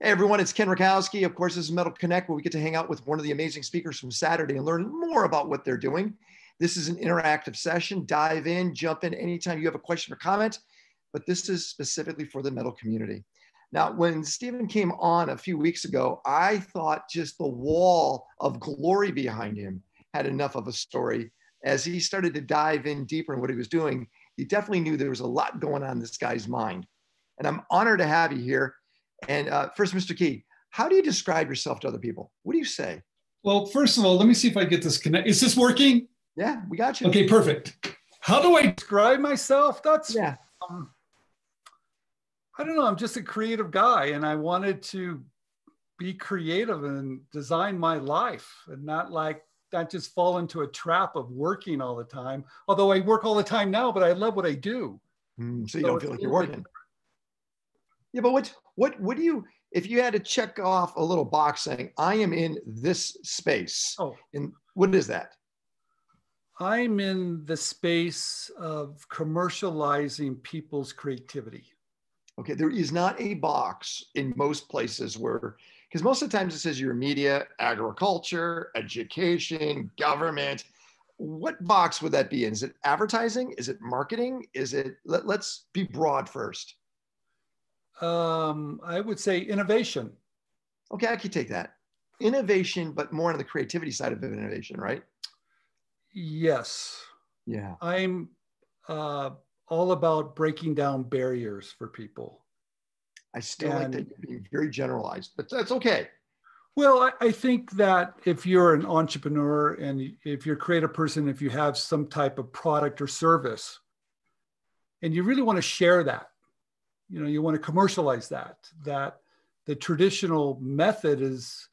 Hey everyone, it's Ken Rutkowski. Of course, this is Metal Connect, where we get to hang out with one of the amazing speakers from Saturday and learn more about what they're doing. This is an interactive session. Dive in, jump in anytime you have a question or comment, but this is specifically for the metal community. Now, when Stephen came on a few weeks ago, I thought just the wall of glory behind him had enough of a story. As he started to dive in deeper in what he was doing, he definitely knew there was a lot going on in this guy's mind. And I'm honored to have you here. And uh, first, Mr. Key, how do you describe yourself to other people? What do you say? Well, first of all, let me see if I get this connect. Is this working? Yeah, we got you. Okay, perfect. How do I describe myself? That's Yeah. um, I don't know. I'm just a creative guy, and I wanted to be creative and design my life, and not like not just fall into a trap of working all the time. Although I work all the time now, but I love what I do. Mm, so you So don't feel like you're working. Yeah, but what what what do you if you had to check off a little box saying I am in this space? Oh. and what is that? I'm in the space of commercializing people's creativity. Okay, there is not a box in most places where, because most of the times it says your media, agriculture, education, government. What box would that be in? Is it advertising? Is it marketing? Is it, let, let's be broad first. Um, I would say innovation. Okay, I could take that. Innovation, but more on the creativity side of innovation, right? Yes. Yeah. I'm uh, all about breaking down barriers for people. I still like that And- you're being very generalized, but that's okay. Well, I, I think that if you're an entrepreneur and if you're a creative person, if you have some type of product or service, and you really want to share that, you know, you want to commercialize that, that the traditional method is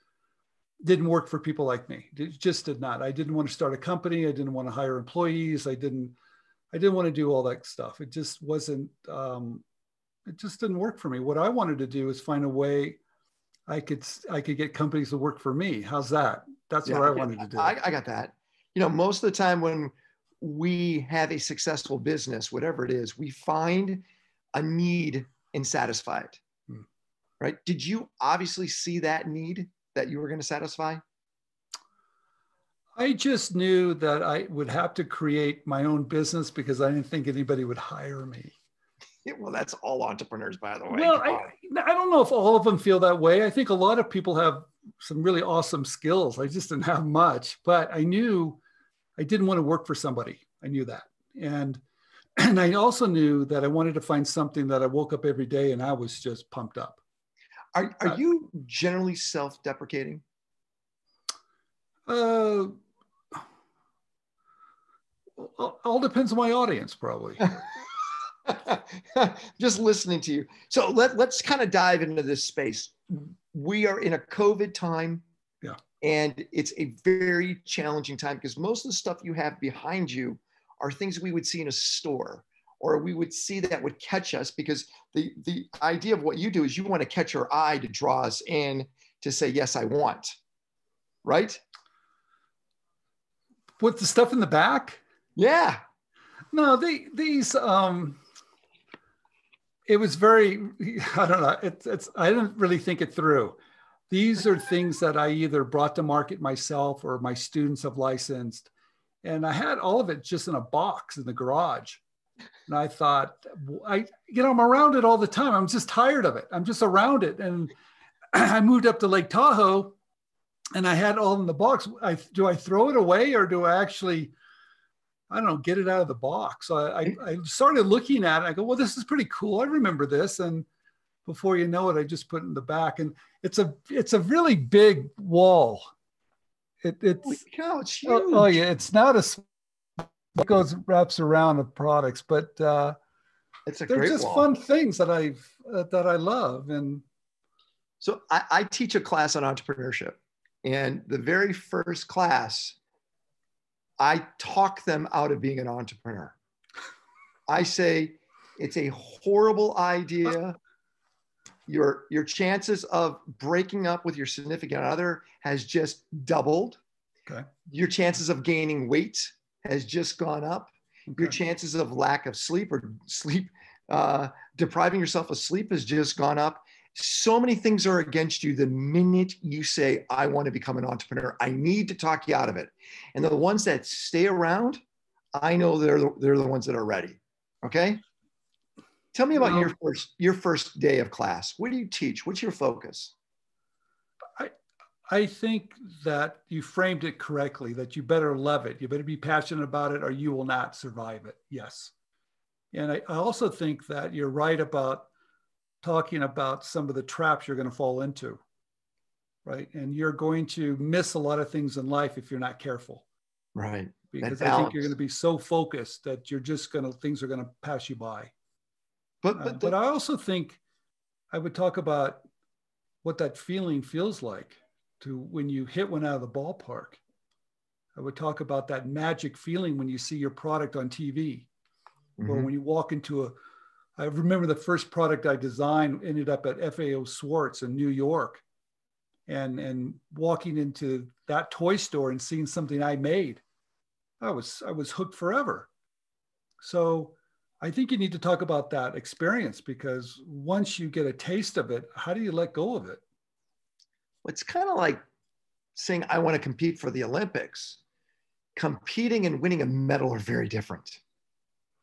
didn't work for people like me. It just did not. I didn't want to start a company. I didn't want to hire employees. I didn't. I didn't want to do all that stuff. It just wasn't. Um, it just didn't work for me. What I wanted to do is find a way I could I could get companies to work for me. How's that? That's Yeah, what I wanted to do. I, I got that. You know, most of the time when we have a successful business, whatever it is, we find a need and satisfy it. Hmm. Right? Did you obviously see that need that you were going to satisfy? I just knew that I would have to create my own business because I didn't think anybody would hire me. Yeah, well, that's all entrepreneurs, by the way. Well, I, I don't know if all of them feel that way. I think a lot of people have some really awesome skills. I just didn't have much, but I knew I didn't want to work for somebody. I knew that. And and I also knew that I wanted to find something that I woke up every day and I was just pumped up. are, are uh, you generally self deprecating? Uh, all, all depends on my audience, probably. Just listening to you. So let, let's kind of dive into this space. We are in a COVID time. Yeah. And it's a very challenging time because most of the stuff you have behind you are things we would see in a store or we would see that would catch us because the, the idea of what you do is you want to catch our eye to draw us in to say, yes, I want. Right? With the stuff in the back? Yeah. No, they, these, um, it was very, I don't know. It's, it's, I didn't really think it through. These are things that I either brought to market myself or my students have licensed. And I had all of it just in a box in the garage. And I thought, I, you know, I'm around it all the time. I'm just tired of it. I'm just around it. And I moved up to Lake Tahoe and I had all in the box. I, do I throw it away or do I actually, I don't know, get it out of the box. So I, I, I started looking at it. I go, well, this is pretty cool. I remember this. And before you know it, I just put it in the back. And it's a it's a really big wall. It, Holy it's cow, it's huge. oh, oh, yeah, it's not as it goes wraps around of products, but uh, It's a they're great just wall. fun things that I've uh, that I love. And So I, I teach a class on entrepreneurship, and the very first class, I talk them out of being an entrepreneur. I say it's a horrible idea. Your your chances of breaking up with your significant other has just doubled. Okay. Your chances of gaining weight has just gone up. Your chances of lack of sleep or sleep uh, depriving yourself of sleep has just gone up so many things are against you the minute you say, I want to become an entrepreneur. I need to talk you out of it. And the ones that stay around, I know they're the, they're the ones that are ready. Okay. Tell me about well, your um, first your first day of class. What do you teach? What's your focus? I I think that you framed it correctly. That you better love it. You better be passionate about it, or you will not survive it. Yes. And I, I also think that you're right about talking about some of the traps you're going to fall into, right? And you're going to miss a lot of things in life if you're not careful. Right. Because I think you're going to be so focused that you're just going to, things are going to pass you by. But, but, uh, but I also think I would talk about what that feeling feels like to when you hit one out of the ballpark. I would talk about that magic feeling when you see your product on TV mm-hmm. or when you walk into a, I remember the first product I designed ended up at FAO Schwarz in New York. And, and walking into that toy store and seeing something I made, I was, I was hooked forever. So I think you need to talk about that experience because once you get a taste of it, how do you let go of it? It's kind of like saying, I want to compete for the Olympics. Competing and winning a medal are very different.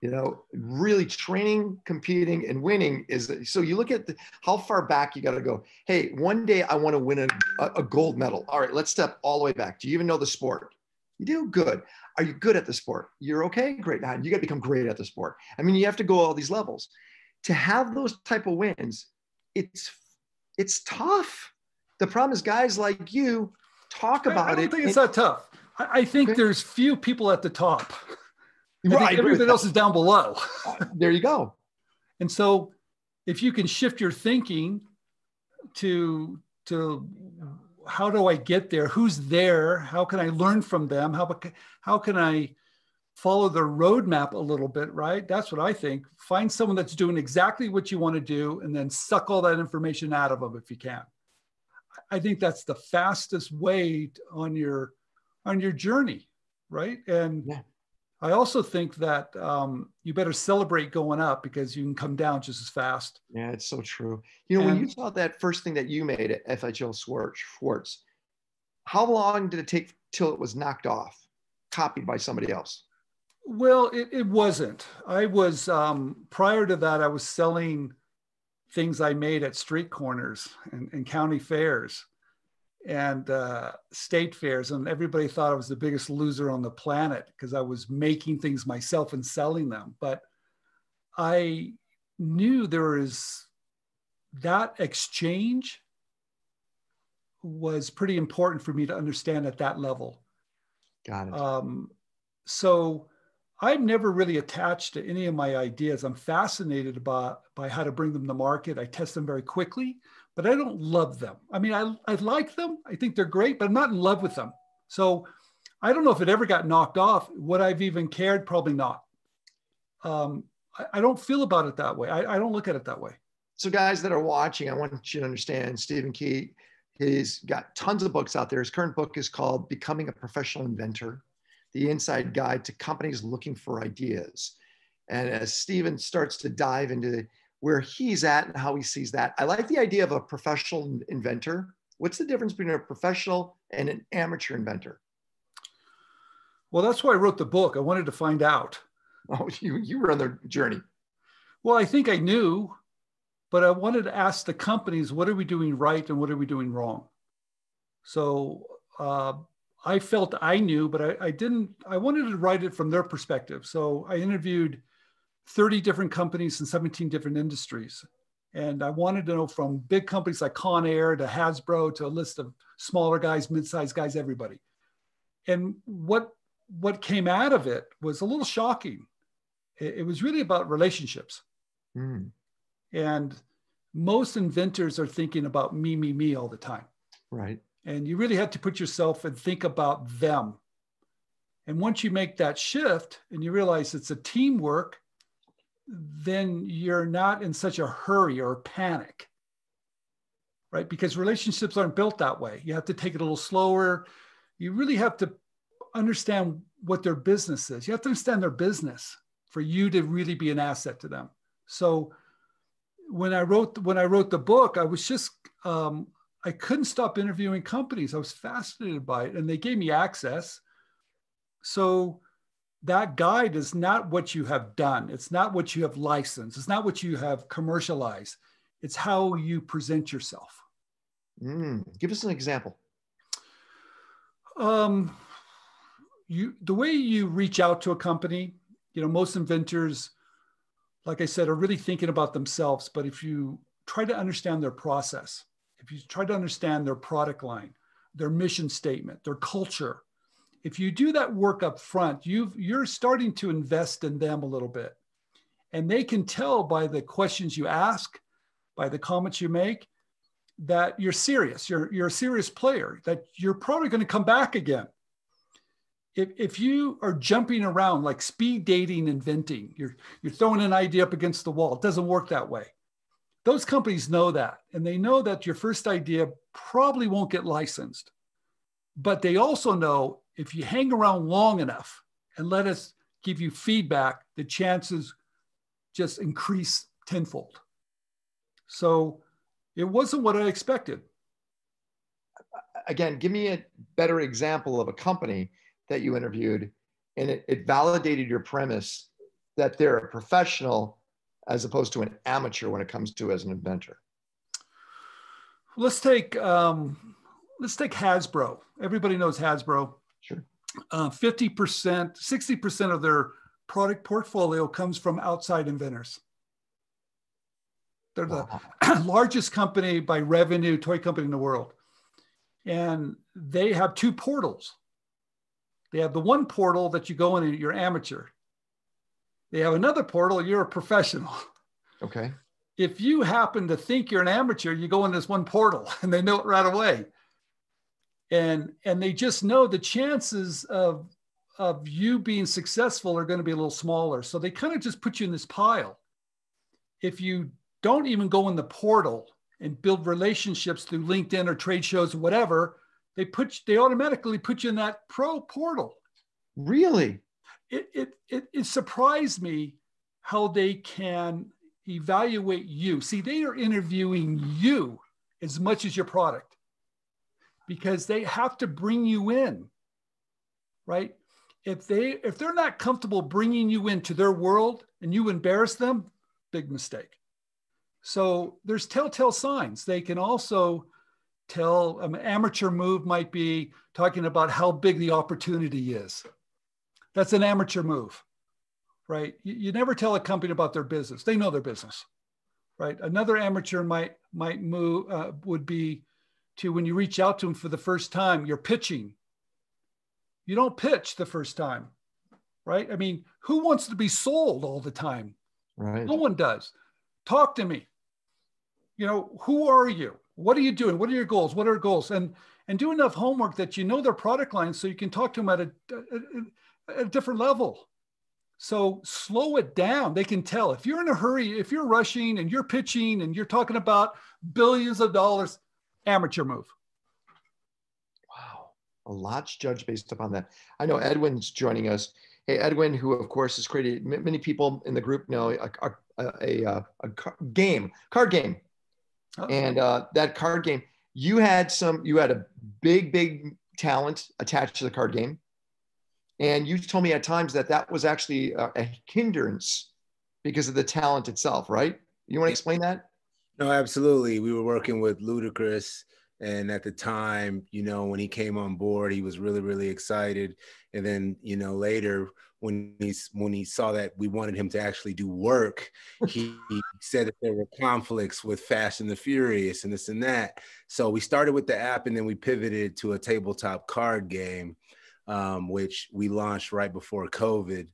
You know really training competing and winning is so you look at the, how far back you got to go. Hey one day i want to win a, a gold medal. All right let's step all the way back. Do you even know the sport you do good are you good at the sport you're okay great now you got to become great at the sport i mean you have to go all these levels to have those type of wins it's it's tough the problem is guys like you talk about it. I don't it think it's that tough I, I think okay. there's few people at the top I right. everything else is down below. uh, there you go. And so if you can shift your thinking to to how do I get there? Who's there? How can I learn from them? How, how can I follow the roadmap a little bit, right? That's what I think. Find someone that's doing exactly what you want to do and then suck all that information out of them if you can. I think that's the fastest way on your on your journey, right? And yeah. I also think that um, you better celebrate going up because you can come down just as fast. Yeah, it's so true. You know, and, when you saw that first thing that you made at FAO Schwarz, how long did it take till it was knocked off, copied by somebody else? Well, it, it wasn't. I was, um, prior to that, I was selling things I made at street corners and, and county fairs and uh, state fairs, and everybody thought I was the biggest loser on the planet because I was making things myself and selling them. But I knew there is that exchange was pretty important for me to understand at that level. Got it. Um, so I'm never really attached to any of my ideas. I'm fascinated about by how to bring them to market. I test them very quickly but I don't love them. I mean, I, I like them. I think they're great, but I'm not in love with them. So I don't know if it ever got knocked off. Would I've even cared? Probably not. Um, I, I, don't feel about it that way. I, I don't look at it that way. So, guys that are watching, I want you to understand Stephen Key. He's got tons of books out there. His current book is called Becoming a Professional Inventor The Inside Guide to Companies Looking for Ideas. And as Stephen starts to dive into where he's at and how he sees that. I like the idea of a professional inventor. What's the difference between a professional and an amateur inventor? Well, that's why I wrote the book. I wanted to find out. Oh, you, you were on the journey. Well, I think I knew, but I wanted to ask the companies, what are we doing right and what are we doing wrong? So uh, I felt I knew, but I, I didn't, I wanted to write it from their perspective. So I interviewed 30 different companies in 17 different industries. And I wanted to know from big companies like Conair to Hasbro to a list of smaller guys, mid-sized guys, everybody. And what what came out of it was a little shocking. It, it was really about relationships. Mm. And most inventors are thinking about me, me, me all the time. Right. And you really have to put yourself and think about them. And once you make that shift and you realize it's a teamwork then you're not in such a hurry or panic, right? Because relationships aren't built that way. You have to take it a little slower. You really have to understand what their business is. You have to understand their business for you to really be an asset to them. So when I wrote when I wrote the book, I was just um, I couldn't stop interviewing companies. I was fascinated by it, and they gave me access. So that guide is not what you have done. It's not what you have licensed. It's not what you have commercialized. It's how you present yourself. Mm, give us an example. Um, you the way you reach out to a company. You know, most inventors, like I said, are really thinking about themselves. But if you try to understand their process, if you try to understand their product line, their mission statement, their culture, if you do that work up front, you you're starting to invest in them a little bit. And they can tell by the questions you ask, by the comments you make, that you're serious. You're, you're a serious player, that you're probably going to come back again. If, if you are jumping around like speed dating and venting, you're, you're throwing an idea up against the wall. It doesn't work that way. Those companies know that. And they know that your first idea probably won't get licensed. But they also know if you hang around long enough and let us give you feedback, the chances just increase tenfold. So it wasn't what I expected. Again, give me a better example of a company that you interviewed and it, it validated your premise that they're a professional as opposed to an amateur when it comes to as an inventor. Let's take um, let's take Hasbro. Everybody knows Hasbro. Sure. Uh, 50%, 60% of their product portfolio comes from outside inventors. They're the largest company by revenue toy company in the world. And they have two portals. They have the one portal that you go in and you're amateur. They have another portal, you're a professional. Okay. If you happen to think you're an amateur, you go in this one portal and they know it right away and and they just know the chances of of you being successful are going to be a little smaller. So they kind of just put you in this pile. If you don't even go in the portal and build relationships through linkedin or trade shows or whatever they put they automatically put you in that pro portal. Really? It it it, it surprised me how they can evaluate you. See they are interviewing you as much as your product because they have to bring you in, right? If they if they're not comfortable bringing you into their world and you embarrass them, big mistake. So there's telltale signs. They can also tell an amateur move might be talking about how big the opportunity is. That's an amateur move, right? You, you never tell a company about their business. They know their business, right? Another amateur might might move uh, would be to when you reach out to them for the first time, you're pitching. You don't pitch the first time, right? I mean, who wants to be sold all the time? Right. No one does. Talk to me. You know, who are you? What are you doing? What are your goals? What are your goals? And and do enough homework that you know their product line so you can talk to them at a, a, a different level. So slow it down. They can tell if you're in a hurry, if you're rushing and you're pitching and you're talking about billions of dollars, amateur move. Wow. A lot's judged based upon that. I know Edwin's joining us. Hey, Edwin, who of course has created many people in the group know a, a, a, a, a game, card game. Oh. And uh, that card game, you had some, you had a big, big talent attached to the card game. And you told me at times that that was actually a, a hindrance because of the talent itself, right? You want to explain that? No, absolutely. We were working with Ludacris. And at the time, you know, when he came on board, he was really, really excited. And then, you know, later when he's when he saw that we wanted him to actually do work, he, he said that there were conflicts with Fast and the Furious and this and that. So we started with the app and then we pivoted to a tabletop card game, um, which we launched right before COVID.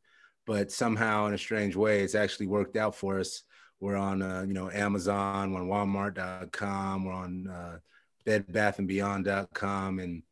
But somehow, in a strange way, it's actually worked out for us we're on, uh, you know, Amazon. We're on Walmart.com. We're on uh, BedBathAndBeyond.com. And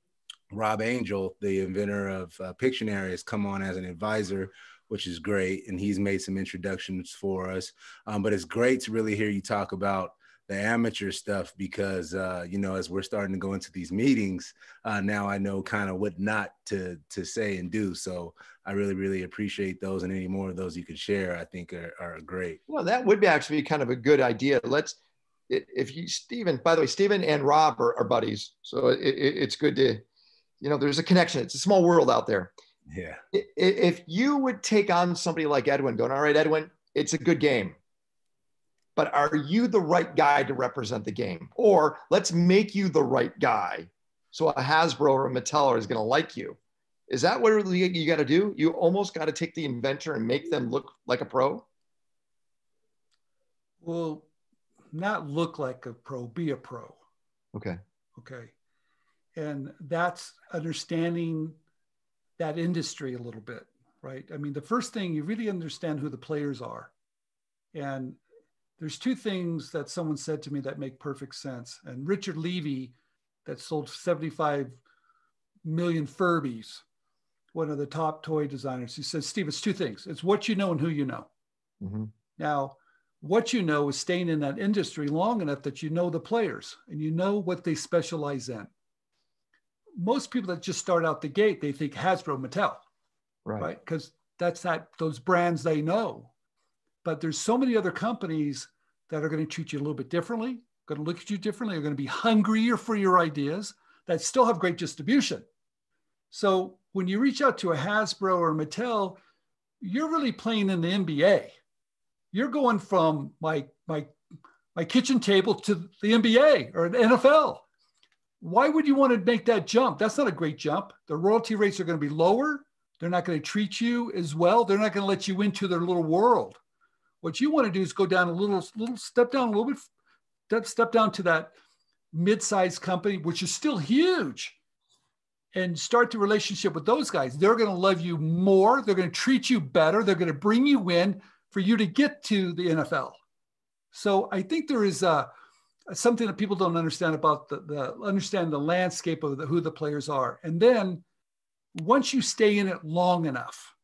Rob Angel, the inventor of uh, Pictionary, has come on as an advisor, which is great. And he's made some introductions for us. Um, but it's great to really hear you talk about the amateur stuff because uh, you know as we're starting to go into these meetings uh, now i know kind of what not to to say and do. So i really really appreciate those and any more of those you could share i think are, are great. Well that would be actually kind of a good idea. Let's if you stephen by the way stephen and rob are, are buddies so it, it, it's good to you know there's a connection. It's a small world out there. Yeah. If you would take on somebody like edwin going all right edwin it's a good game but are you the right guy to represent the game? Or let's make you the right guy so a Hasbro or a Mattel is going to like you. Is that what you got to do? You almost got to take the inventor and make them look like a pro? Well, not look like a pro, be a pro. Okay. Okay. And that's understanding that industry a little bit, right? I mean, the first thing you really understand who the players are. And there's two things that someone said to me that make perfect sense. And Richard Levy, that sold 75 million Furbies, one of the top toy designers, he says, Steve, it's two things. It's what you know and who you know. Mm-hmm. Now, what you know is staying in that industry long enough that you know the players and you know what they specialize in. Most people that just start out the gate, they think Hasbro, Mattel, right? Because right? that's that those brands they know. But there's so many other companies that are going to treat you a little bit differently, going to look at you differently, are going to be hungrier for your ideas that still have great distribution. So when you reach out to a Hasbro or Mattel, you're really playing in the NBA. You're going from my my my kitchen table to the NBA or the NFL. Why would you want to make that jump? That's not a great jump. The royalty rates are going to be lower. They're not going to treat you as well. They're not going to let you into their little world. What you want to do is go down a little, little step down a little bit, step, step down to that mid-sized company, which is still huge, and start the relationship with those guys. They're going to love you more. They're going to treat you better. They're going to bring you in for you to get to the NFL. So I think there is a, something that people don't understand about the, the understand the landscape of the, who the players are. And then once you stay in it long enough,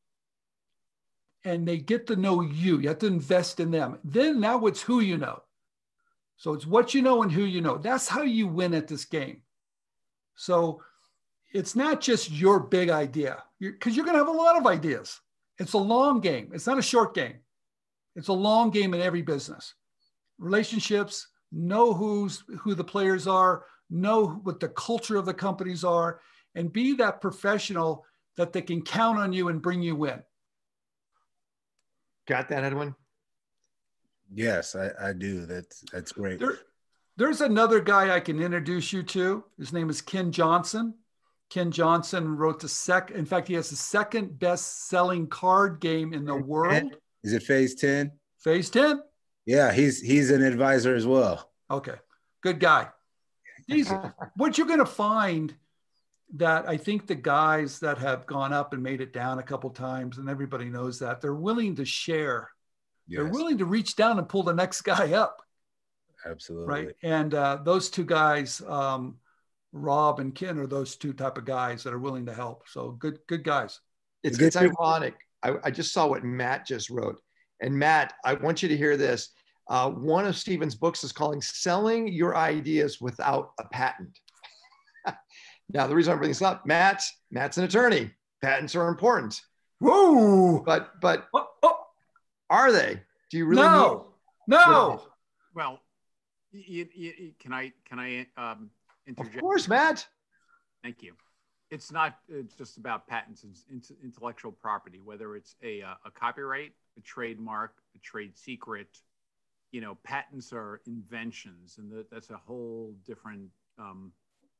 and they get to know you. You have to invest in them. Then now it's who you know. So it's what you know and who you know. That's how you win at this game. So it's not just your big idea because you're, you're going to have a lot of ideas. It's a long game. It's not a short game. It's a long game in every business. Relationships, know who's who the players are, know what the culture of the companies are, and be that professional that they can count on you and bring you in. Got that, Edwin? Yes, I, I do. That's that's great. There, there's another guy I can introduce you to. His name is Ken Johnson. Ken Johnson wrote the second. In fact, he has the second best-selling card game in the world. Is it Phase Ten? Phase Ten. Yeah, he's he's an advisor as well. Okay, good guy. He's what you're going to find that I think the guys that have gone up and made it down a couple times, and everybody knows that, they're willing to share. Yes. They're willing to reach down and pull the next guy up. Absolutely. Right. And uh, those two guys, um, Rob and Ken, are those two type of guys that are willing to help. So good, good guys. It's, it's ironic. I, I, just saw what Matt just wrote. And Matt, I want you to hear this. Uh, one of Stephen's books is calling Selling Your Ideas Without a Patent. Now, the reason I'm bringing this up, Matt, Matt's an attorney. Patents are important. Whoa! But but oh, oh. are they? Do you really? No, no. Well, you, you, can I can I um, interject? Of course, Matt. Thank you. It's not it's just about patents and intellectual property, whether it's a, uh, a copyright, a trademark, a trade secret. You know, patents are inventions, and that's a whole different um,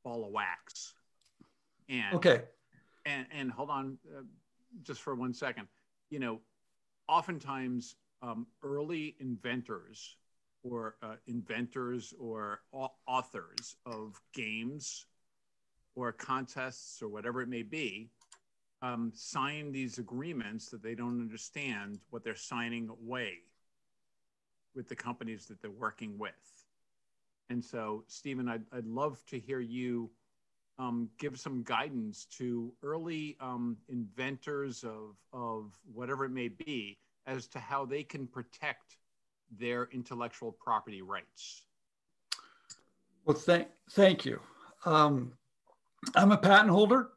ball of wax. And okay, and and hold on, uh, just for one second. You know, oftentimes um, early inventors or uh, inventors or authors of games or contests or whatever it may be um, sign these agreements that they don't understand what they're signing away with the companies that they're working with. And so, Stephen, I'd, I'd love to hear you um, give some guidance to early um, inventors of, of whatever it may be as to how they can protect their intellectual property rights. Well, thank thank you. Um, I'm a patent holder.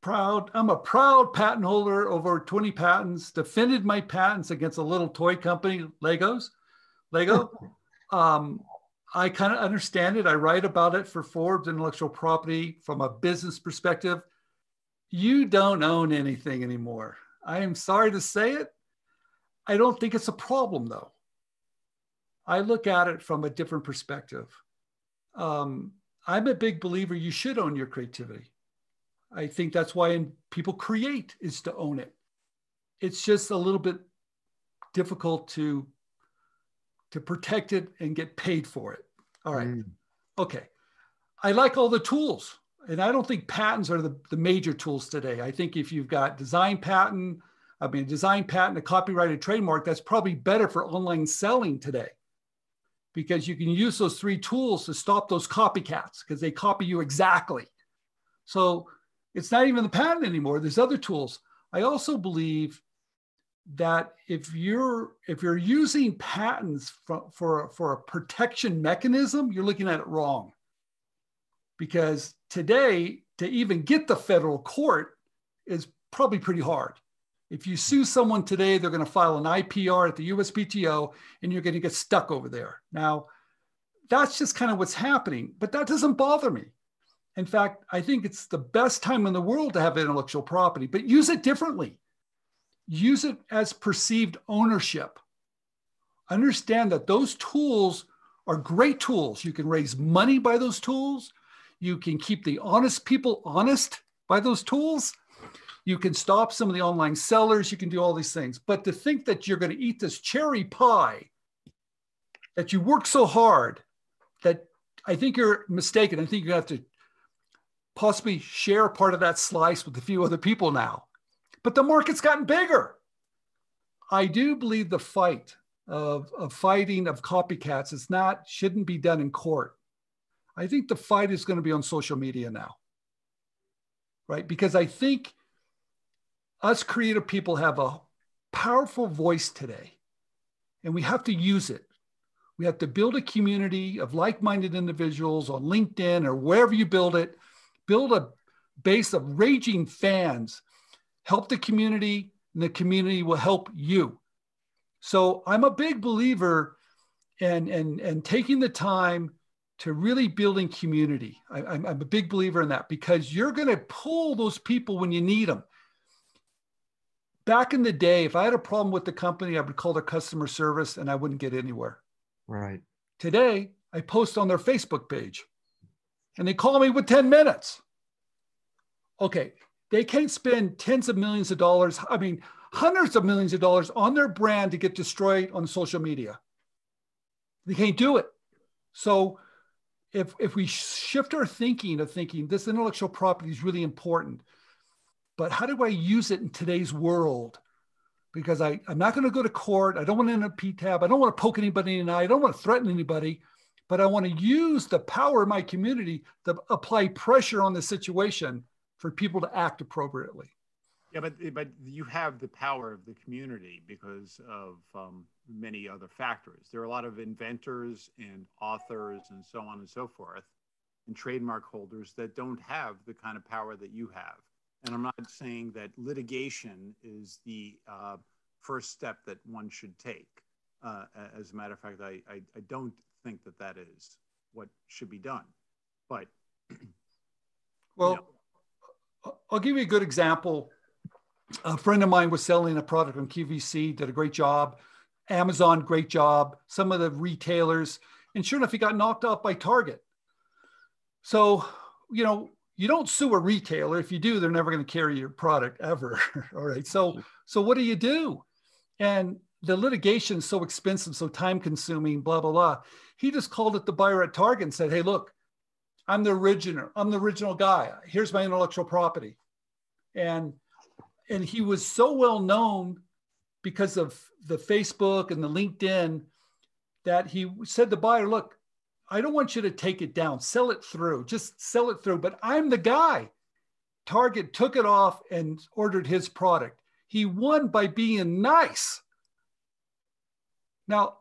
Proud. I'm a proud patent holder. Over 20 patents. Defended my patents against a little toy company, Legos. Lego. Um, I kind of understand it. I write about it for Forbes intellectual property from a business perspective. You don't own anything anymore. I am sorry to say it. I don't think it's a problem though. I look at it from a different perspective. Um, I'm a big believer you should own your creativity. I think that's why people create is to own it. It's just a little bit difficult to to protect it and get paid for it. All right. Mm. Okay. I like all the tools. And I don't think patents are the, the major tools today. I think if you've got design patent, I mean, design patent, a copyrighted trademark, that's probably better for online selling today because you can use those three tools to stop those copycats because they copy you exactly. So it's not even the patent anymore. There's other tools. I also believe that if you're if you're using patents for, for, for a protection mechanism, you're looking at it wrong. Because today, to even get the federal court is probably pretty hard. If you sue someone today, they're going to file an IPR at the USPTO and you're going to get stuck over there. Now, that's just kind of what's happening, but that doesn't bother me. In fact, I think it's the best time in the world to have intellectual property, but use it differently use it as perceived ownership. Understand that those tools are great tools. You can raise money by those tools. You can keep the honest people honest by those tools. You can stop some of the online sellers. You can do all these things. But to think that you're going to eat this cherry pie, that you work so hard, that I think you're mistaken. I think you have to possibly share part of that slice with a few other people now but the market's gotten bigger. I do believe the fight of, of fighting of copycats is not, shouldn't be done in court. I think the fight is going to be on social media now, right? Because I think us creative people have a powerful voice today, and we have to use it. We have to build a community of like minded individuals on LinkedIn or wherever you build it, build a base of raging fans help the community, and the community will help you. So I'm a big believer in, in, in taking the time to really building community. I, am a big believer in that because you're going to pull those people when you need them. Back in the day, if I had a problem with the company, I would call their customer service and I wouldn't get anywhere. Right. Today, I post on their Facebook page and they call me with 10 minutes. Okay, they can't spend tens of millions of dollars, I mean, hundreds of millions of dollars on their brand to get destroyed on social media. They can't do it. So if, if we shift our thinking of thinking this intellectual property is really important, but how do I use it in today's world? Because I, I'm not going to go to court. I don't want to end up PTAB. I don't want to poke anybody in the eye. I don't want to threaten anybody, but I want to use the power of my community to apply pressure on the situation for people to act appropriately. Yeah, but but you have the power of the community because of um, many other factors. There are a lot of inventors and authors and so on and so forth, and trademark holders that don't have the kind of power that you have. And I'm not saying that litigation is the uh, first step that one should take. Uh, as a matter of fact, I, I, I don't think that that is what should be done. But well, you know, I'll give you a good example. A friend of mine was selling a product on QVC, did a great job. Amazon, great job. Some of the retailers, and sure enough, he got knocked off by Target. So, you know, you don't sue a retailer. If you do, they're never going to carry your product ever. All right. So, so what do you do? And the litigation is so expensive, so time consuming, blah, blah, blah. He just called it the buyer at Target and said, Hey, look, I'm the original. I'm the original guy. Here's my intellectual property. And and he was so well known because of the Facebook and the LinkedIn that he said to the buyer, look, I don't want you to take it down, sell it through, just sell it through. But I'm the guy. Target took it off and ordered his product. He won by being nice. Now,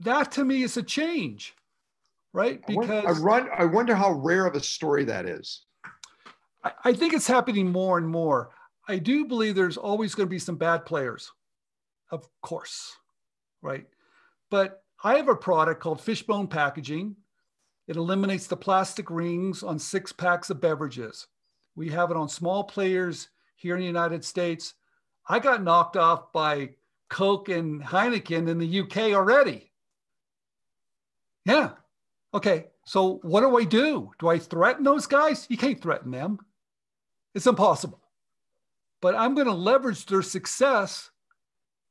that to me is a change. Right? Because I, run, I wonder how rare of a story that is. I, I think it's happening more and more. I do believe there's always going to be some bad players, of course, right? But I have a product called Fishbone Packaging. It eliminates the plastic rings on six packs of beverages. We have it on small players here in the United States. I got knocked off by Coke and Heineken in the UK already. Yeah. Okay. So what do I do? Do I threaten those guys? You can't threaten them. It's impossible. But I'm going to leverage their success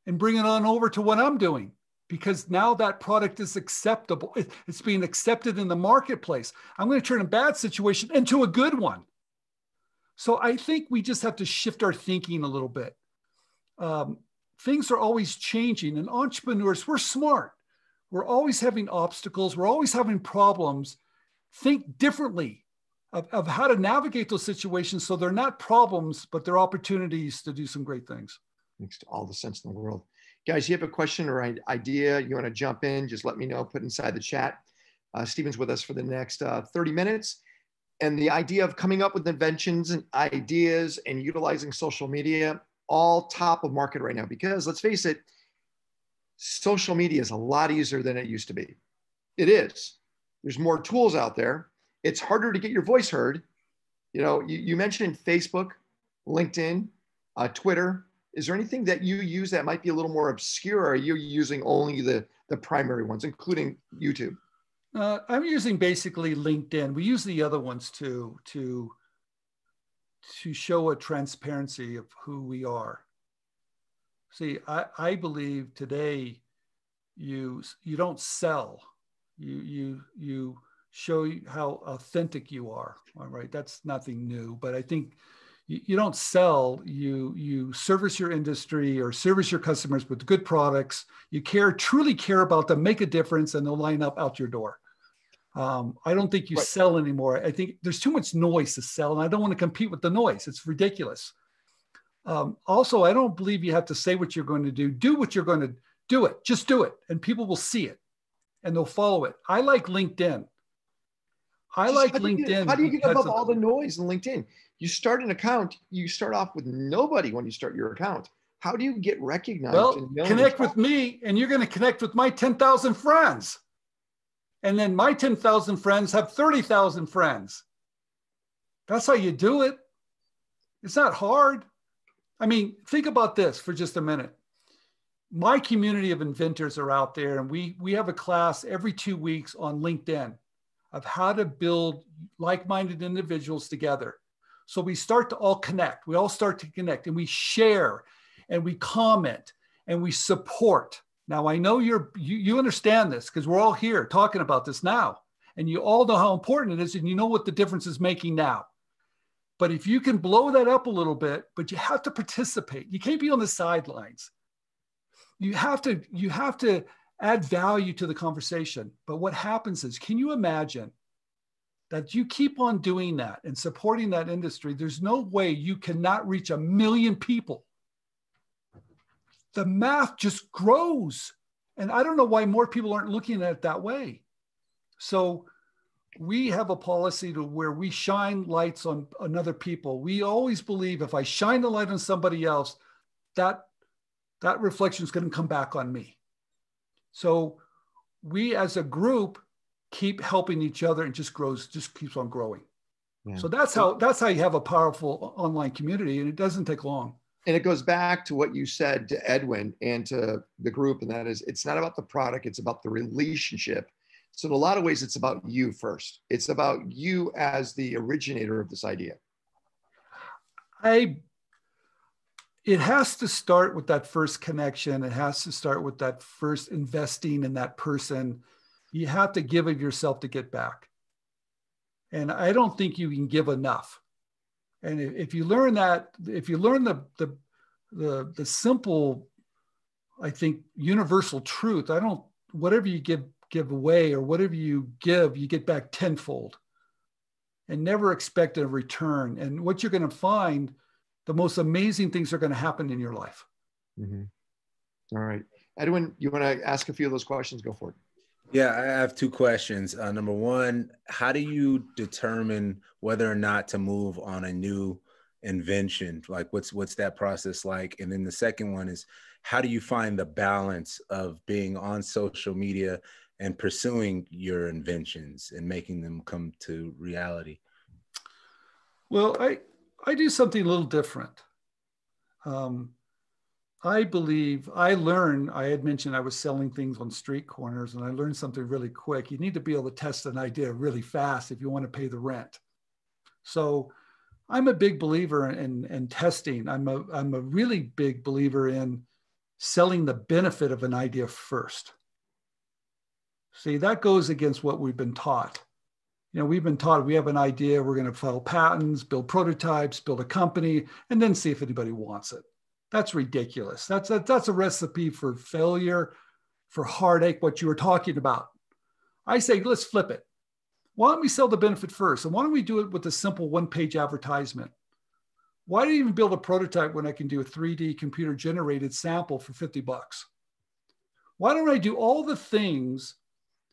and bring it on over to what I'm doing because now that product is acceptable. It's being accepted in the marketplace. I'm going to turn a bad situation into a good one. So I think we just have to shift our thinking a little bit. Um, things are always changing, and entrepreneurs, we're smart. We're always having obstacles, we're always having problems. Think differently of, of how to navigate those situations so they're not problems, but they're opportunities to do some great things. Makes all the sense in the world. Guys, you have a question or an idea, you want to jump in, just let me know, put inside the chat. Uh, Stephen's with us for the next uh, 30 minutes. And the idea of coming up with inventions and ideas and utilizing social media, all top of market right now. Because let's face it, social media is a lot easier than it used to be. It is. There's more tools out there. It's harder to get your voice heard. You know, you, you mentioned Facebook, LinkedIn, uh, Twitter. Is there anything that you use that might be a little more obscure? Are you using only the, the primary ones, including YouTube? Uh, I'm using basically LinkedIn. We use the other ones too to to show a transparency of who we are. See, I, I believe today you you don't sell. You you you show how authentic you are. All right, that's nothing new. But I think you, you don't sell. You you service your industry or service your customers with good products. You care truly care about them, make a difference, and they'll line up out your door. Um, I don't think you right. sell anymore. I think there's too much noise to sell, and I don't want to compete with the noise. It's ridiculous. Um, also, I don't believe you have to say what you're going to do. Do what you're going to do it. Just do it, and people will see it, and they'll follow it. I like LinkedIn. I Just like how LinkedIn. You, how do you get above all the noise in LinkedIn? You start an account. You start off with nobody when you start your account. How do you get recognized? Well, connect with me, and you're going to connect with my 10,000 friends. And then my 10,000 friends have 30,000 friends. That's how you do it. It's not hard. I mean, think about this for just a minute. My community of inventors are out there, and we, we have a class every two weeks on LinkedIn of how to build like minded individuals together. So we start to all connect. We all start to connect and we share and we comment and we support. Now, I know you're, you, you understand this because we're all here talking about this now. And you all know how important it is and you know what the difference is making now. But if you can blow that up a little bit, but you have to participate. You can't be on the sidelines. You have to you have to add value to the conversation. But what happens is, can you imagine that you keep on doing that and supporting that industry? There's no way you cannot reach a million people. The math just grows. And I don't know why more people aren't looking at it that way. So we have a policy to where we shine lights on another people. We always believe if I shine the light on somebody else, that that reflection is going to come back on me. So we as a group keep helping each other and just grows, just keeps on growing. Yeah. So that's how that's how you have a powerful online community, and it doesn't take long. And it goes back to what you said to Edwin and to the group, and that is, it's not about the product; it's about the relationship so in a lot of ways, it's about you first. It's about you as the originator of this idea. I it has to start with that first connection. It has to start with that first investing in that person. You have to give of yourself to get back. And I don't think you can give enough. And if you learn that, if you learn the the the, the simple, I think universal truth, I don't whatever you give give away or whatever you give, you get back tenfold and never expect a return. And what you're going to find, the most amazing things are going to happen in your life. Mm-hmm. All right. Edwin, you want to ask a few of those questions? Go for it. Yeah, I have two questions. Uh, number one, how do you determine whether or not to move on a new invention? Like, what's what's that process like? And then the second one is, how do you find the balance of being on social media and pursuing your inventions and making them come to reality? Well, I I do something a little different. Um, I believe I learned, I had mentioned I was selling things on street corners and I learned something really quick. You need to be able to test an idea really fast if you want to pay the rent. So I'm a big believer in, in testing. I'm a, I'm a really big believer in selling the benefit of an idea first. See, that goes against what we've been taught. You know, we've been taught we have an idea, we're going to file patents, build prototypes, build a company, and then see if anybody wants it. That's ridiculous. That's a, that's a recipe for failure, for heartache, what you were talking about. I say, let's flip it. Why don't we sell the benefit first? And why don't we do it with a simple one page advertisement? Why do you even build a prototype when I can do a 3D computer generated sample for 50 bucks? Why don't I do all the things,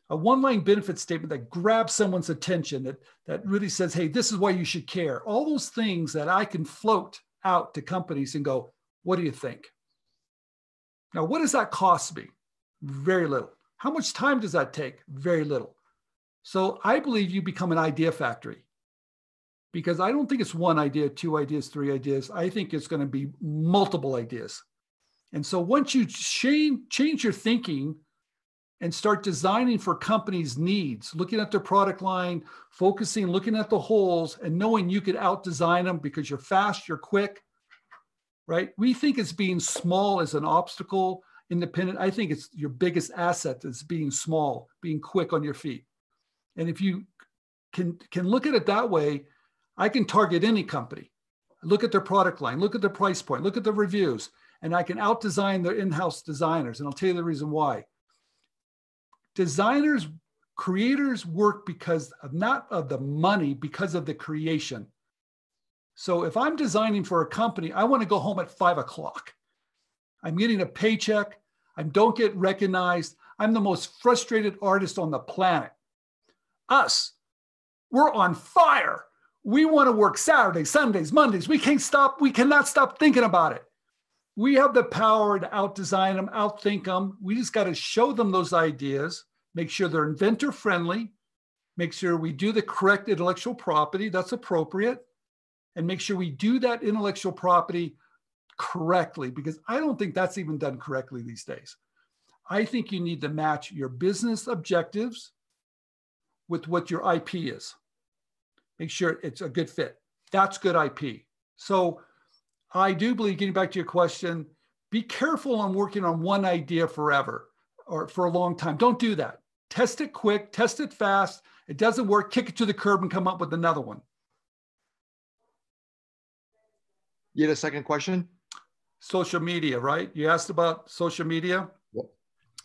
a one line benefit statement that grabs someone's attention, that, that really says, hey, this is why you should care? All those things that I can float out to companies and go, what do you think? Now, what does that cost me? Very little. How much time does that take? Very little. So I believe you become an idea factory because I don't think it's one idea, two ideas, three ideas. I think it's going to be multiple ideas. And so once you change, change your thinking and start designing for companies' needs, looking at their product line, focusing, looking at the holes, and knowing you could out design them because you're fast, you're quick, right? We think it's being small as an obstacle, independent. I think it's your biggest asset is being small, being quick on your feet. And if you can can look at it that way, I can target any company. Look at their product line, look at their price point, look at the reviews, and I can out design their in-house designers. And I'll tell you the reason why. Designers, creators work because of not of the money, because of the creation. So if I'm designing for a company, I want to go home at five o'clock. I'm getting a paycheck. I don't get recognized. I'm the most frustrated artist on the planet. Us, we're on fire. We want to work Saturdays, Sundays, Mondays. We can't stop. We cannot stop thinking about it. We have the power to out design them, outthink them. We just got to show them those ideas, make sure they're inventor friendly, make sure we do the correct intellectual property that's appropriate and make sure we do that intellectual property correctly because I don't think that's even done correctly these days. I think you need to match your business objectives with what your IP is. Make sure it's a good fit. That's good IP. So I do believe, getting back to your question, be careful on working on one idea forever or for a long time. Don't do that. Test it quick, test it fast. It doesn't work, kick it to the curb and come up with another one. You had a second question? Social media, right? You asked about social media.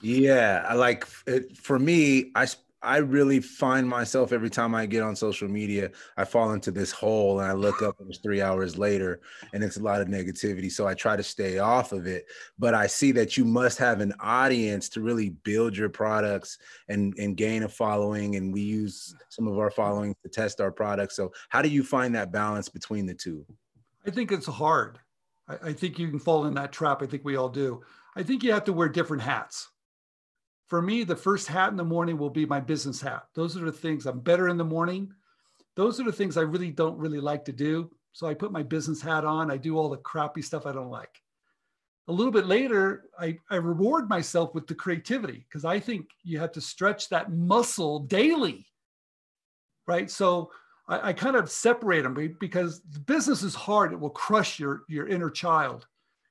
Yeah, I like it, for me. I I really find myself every time I get on social media, I fall into this hole and I look up and it's three hours later and it's a lot of negativity. So I try to stay off of it. But I see that you must have an audience to really build your products and, and gain a following. And we use some of our following to test our products. So how do you find that balance between the two? I think it's hard. I, I, think you can fall in that trap. I think we all do. I think you have to wear different hats. For me, the first hat in the morning will be my business hat. Those are the things I'm better in the morning. Those are the things I really don't really like to do. So I put my business hat on. I do all the crappy stuff I don't like. A little bit later, I, I reward myself with the creativity because I think you have to stretch that muscle daily. Right. So I, I kind of separate them because the business is hard. It will crush your, your inner child.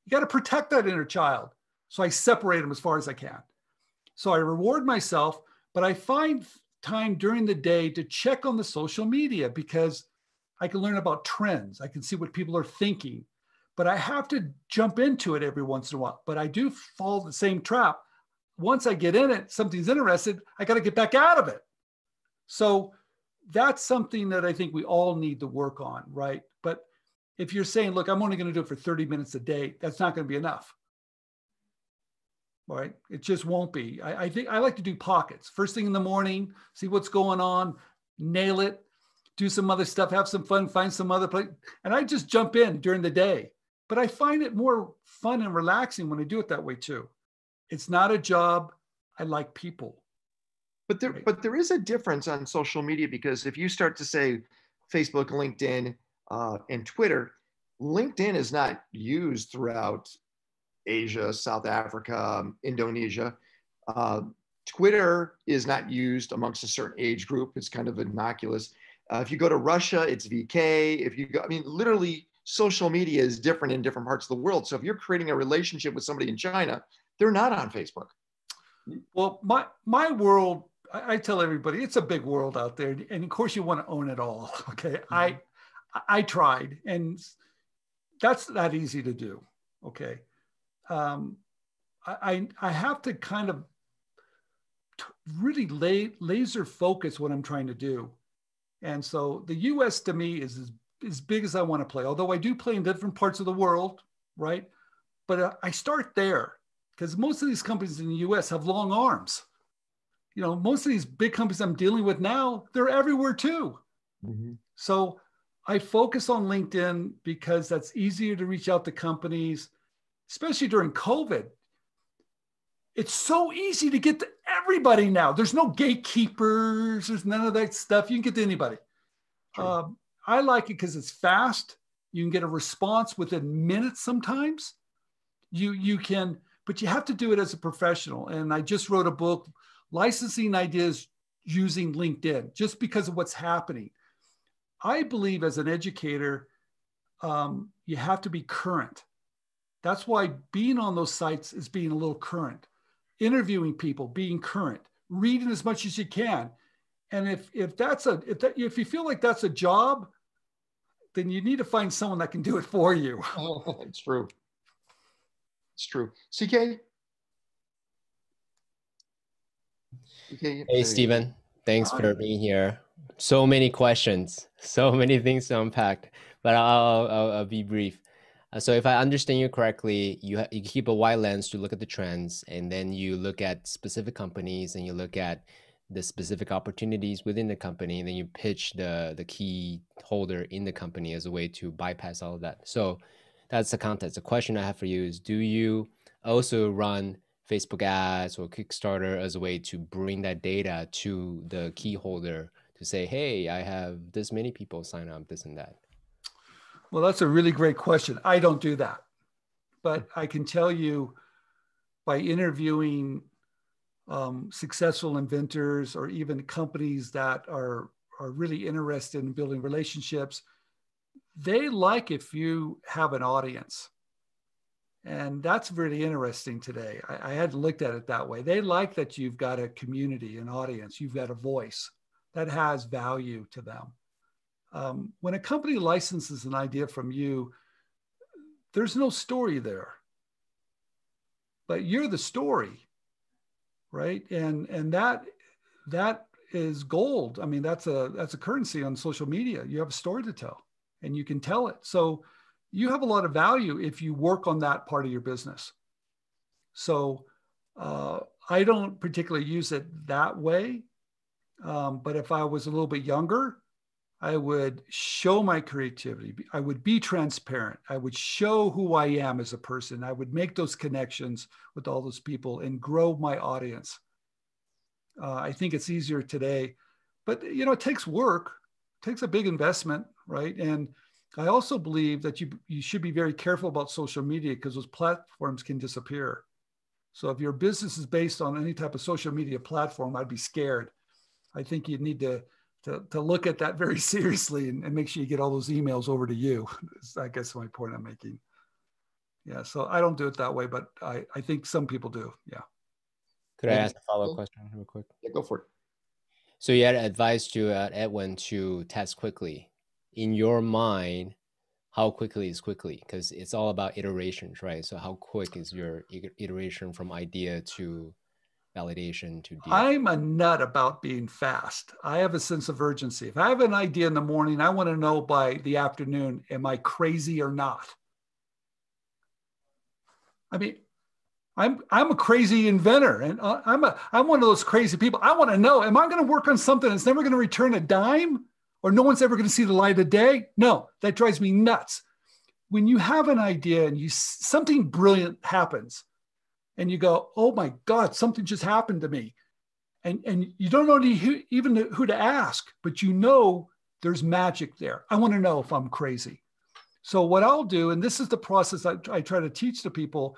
You got to protect that inner child. So I separate them as far as I can. So I reward myself, but I find time during the day to check on the social media because I can learn about trends. I can see what people are thinking, but I have to jump into it every once in a while. But I do fall the same trap. Once I get in it, something's interested, I got to get back out of it. So that's something that I think we all need to work on, right? But if you're saying, look, I'm only going to do it for 30 minutes a day, that's not going to be enough. Right? It just won't be. I, I, think I like to do pockets. First thing in the morning, see what's going on, nail it, do some other stuff, have some fun, find some other place. And I just jump in during the day. But I find it more fun and relaxing when I do it that way too. It's not a job. I like people. But there, right. but there is a difference on social media because if you start to say Facebook, LinkedIn, uh, and Twitter, LinkedIn is not used throughout Asia, South Africa, um, Indonesia. Uh, Twitter is not used amongst a certain age group. It's kind of innocuous. Uh, if you go to Russia, it's VK. If you go, I mean, literally, social media is different in different parts of the world. So if you're creating a relationship with somebody in China, they're not on Facebook. Well, my my world, I, I tell everybody, it's a big world out there, and of course, you want to own it all. Okay, mm-hmm. I I tried, and that's not easy to do. Okay, um, I I have to kind of really lay, laser focus what I'm trying to do. And so the US to me is as, as big as I want to play, although I do play in different parts of the world, right? But uh, I start there because most of these companies in the US have long arms. You know, most of these big companies I'm dealing with now, they're everywhere too. Mm-hmm. So I focus on LinkedIn because that's easier to reach out to companies, especially during COVID. It's so easy to get to everybody now. There's no gatekeepers. There's none of that stuff. You can get to anybody. Um, I like it because it's fast. You can get a response within minutes sometimes. You you can, but you have to do it as a professional. And I just wrote a book, licensing ideas using LinkedIn, just because of what's happening. I believe as an educator, um, you have to be current. That's why being on those sites is being a little current interviewing people, being current, reading as much as you can. And if if that's a if that if you feel like that's a job, then you need to find someone that can do it for you. Oh, it's true. It's true. CK. CK hey, Stephen. Thanks Hi. for being here. So many questions, so many things to unpack, but I'll, I'll, I'll be brief. Uh, so if I understand you correctly, you ha- you keep a wide lens to look at the trends, and then you look at specific companies, and you look at the specific opportunities within the company, and then you pitch the the key holder in the company as a way to bypass all of that. So that's the context. The question I have for you is: Do you also run Facebook ads or Kickstarter as a way to bring that data to the key holder to say, "Hey, I have this many people sign up, this and that." Well, that's a really great question. I don't do that. But I can tell you by interviewing um, successful inventors or even companies that are, are really interested in building relationships, they like if you have an audience. And that's really interesting today. I, I, hadn't looked at it that way. They like that you've got a community, an audience, you've got a voice that has value to them. Um, when a company licenses an idea from you, there's no story there, but you're the story, right? And and that that is gold. I mean, that's a that's a currency on social media. You have a story to tell, and you can tell it. So you have a lot of value if you work on that part of your business. So uh, I don't particularly use it that way. Um, but if I was a little bit younger, I would show my creativity. I would be transparent. I would show who I am as a person. I would make those connections with all those people and grow my audience. Uh, I think it's easier today, but you know, it takes work, it takes a big investment, right? And I also believe that you you should be very careful about social media because those platforms can disappear. So if your business is based on any type of social media platform, I'd be scared. I think you'd need to to, to look at that very seriously and, and make sure you get all those emails over to you. I guess my point I'm making. Yeah, so I don't do it that way, but I, I think some people do. Yeah. Could I ask a follow up question real quick? Yeah, go for it. So you had advice to uh, Edwin to test quickly. In your mind, how quickly is quickly? Because it's all about iterations, right? So how quick is your iteration from idea to validation to deal. I'm a nut about being fast. I have a sense of urgency. If I have an idea in the morning, I want to know by the afternoon, am I crazy or not? I mean, I'm I'm a crazy inventor, and uh, I'm a I'm one of those crazy people. I want to know: Am I going to work on something that's never going to return a dime, or no one's ever going to see the light of day? No, that drives me nuts. When you have an idea and you something brilliant happens, and you go, "Oh my God, something just happened to me," and and you don't know even who to ask, but you know there's magic there. I want to know if I'm crazy. So what I'll do, and this is the process I, I try to teach to people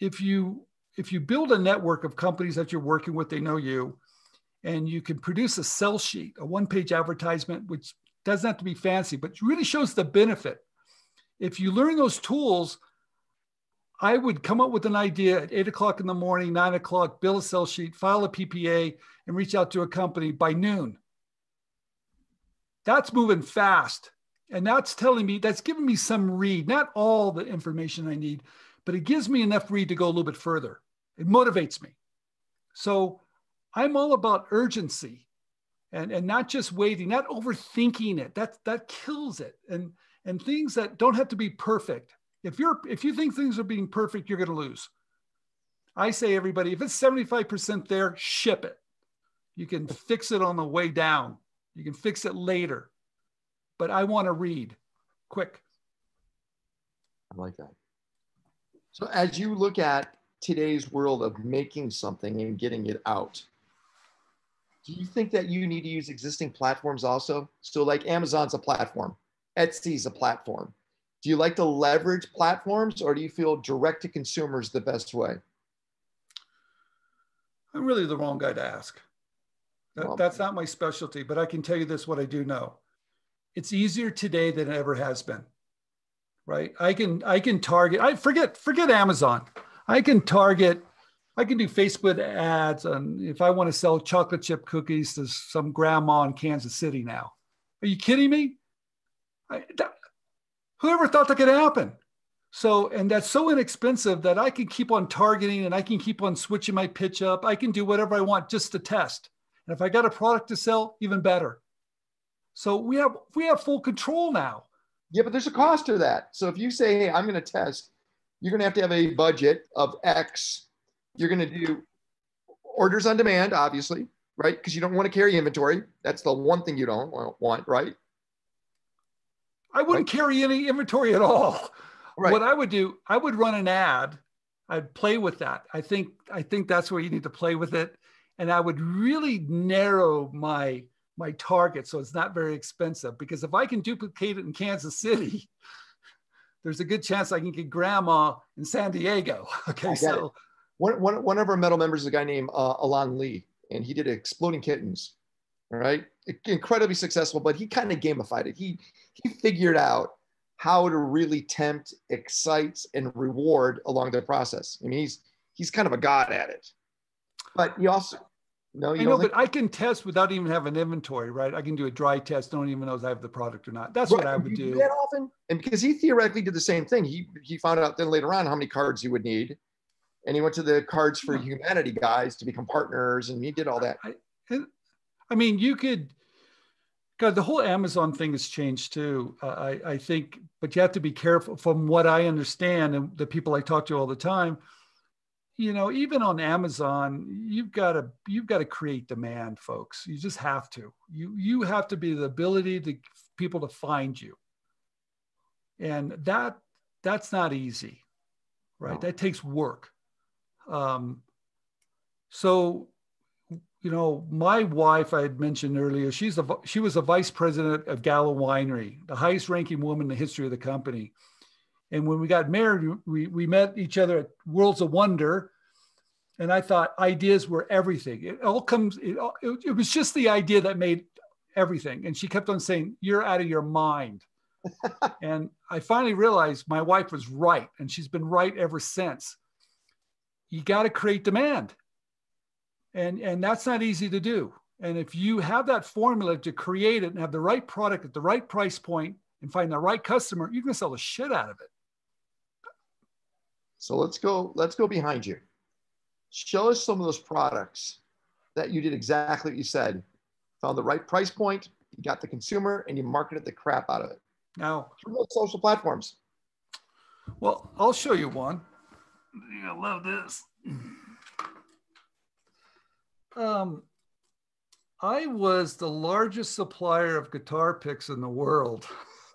if you if you build a network of companies that you're working with, they know you, and you can produce a sell sheet, a one-page advertisement, which doesn't have to be fancy, but really shows the benefit. If you learn those tools, I would come up with an idea at eight o'clock in the morning, nine o'clock, build a sell sheet, file a PPA, and reach out to a company by noon. That's moving fast. And that's telling me, that's giving me some read, not all the information I need, but it gives me enough read to go a little bit further. It motivates me. So I'm all about urgency and, and not just waiting, not overthinking it. That, that kills it. And, and things that don't have to be perfect. If you're if you think things are being perfect, you're going to lose. I say everybody, if it's 75% there, ship it. You can fix it on the way down. You can fix it later. But I want to read quick. I like that. So as you look at today's world of making something and getting it out, do you think that you need to use existing platforms also? So like Amazon's a platform, Etsy's a platform. Do you like to leverage platforms or do you feel direct to consumers the best way? I'm really the wrong guy to ask. That, well, that's not my specialty, but I can tell you this what I do know. It's easier today than it ever has been right? I can I can target. I forget forget Amazon. I can target. I can do Facebook ads and if I want to sell chocolate chip cookies to some grandma in Kansas City. Now, are you kidding me? I, that, whoever thought that could happen? So, and that's so inexpensive that I can keep on targeting and I can keep on switching my pitch up. I can do whatever I want just to test. And if I got a product to sell, even better. So we have we have full control now. Yeah, but there's a cost to that. So if you say, hey, I'm going to test, you're going to have to have a budget of X. You're going to do orders on demand, obviously, right? Because you don't want to carry inventory. That's the one thing you don't want, right? I wouldn't right. carry any inventory at all. Right. What I would do, I would run an ad. I'd play with that. I think I think that's where you need to play with it, and I would really narrow my my target so it's not very expensive because if I can duplicate it in Kansas City, there's a good chance I can get grandma in San Diego. Okay, so one, one, one of our metal members is a guy named uh, Elan Lee, and he did Exploding Kittens, right? Incredibly successful, but he kind of gamified it. He he figured out how to really tempt, excite, and reward along the process. I mean, he's he's kind of a god at it. But he also no, you I know, but I can test without even having inventory, right? I can do a dry test, don't even know if I have the product or not. That's right. what I would do. do. That often, and because he theoretically did the same thing, he he found out then later on how many cards he would need, and he went to the Cards for. Humanity guys to become partners, and he did all that. I, I mean, you could. God, the whole Amazon thing has changed too. Uh, I, I think, but you have to be careful. From what I understand, and the people I talk to all the time, you know even on amazon you've got to you've got to create demand folks you just have to you you have to be the ability to people to find you and that that's not easy right that takes work um, so you know my wife i had mentioned earlier she's a she was a vice president of gallo winery the highest ranking woman in the history of the company and when we got married, we, we met each other at Worlds of Wonder. And I thought ideas were everything. It all comes, it, it, it was just the idea that made everything. And she kept on saying, You're out of your mind. and I finally realized my wife was right. And she's been right ever since. You got to create demand. And, and that's not easy to do. And if you have that formula to create it and have the right product at the right price point and find the right customer, you can sell the shit out of it. So let's go, let's go behind you. Show us some of those products that you did exactly what you said. Found the right price point, you got the consumer, and you marketed the crap out of it. Now, through those social platforms. Well, I'll show you one. I love this. Um, I was the largest supplier of guitar picks in the world.